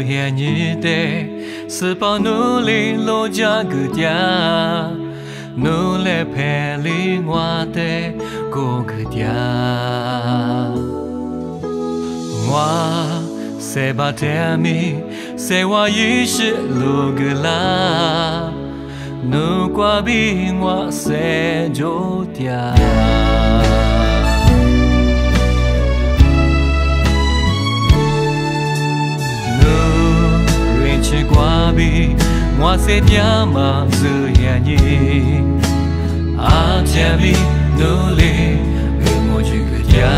眼你的，是把努力落家个家，努力陪你我的过个家。我谁把甜蜜，谁话一时路个啦，努过比我谁就掉。nabi Mwazenya mazu yanyi Atemi nuli Umoji kutya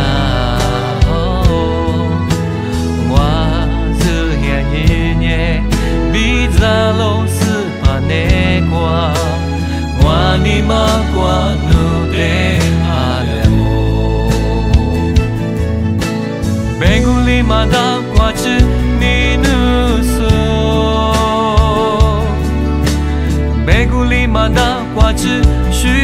Mwazu yanyi nye Bizalo sipane kwa Mwanima kwa nuli 只需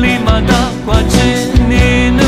立马打挂机，你能？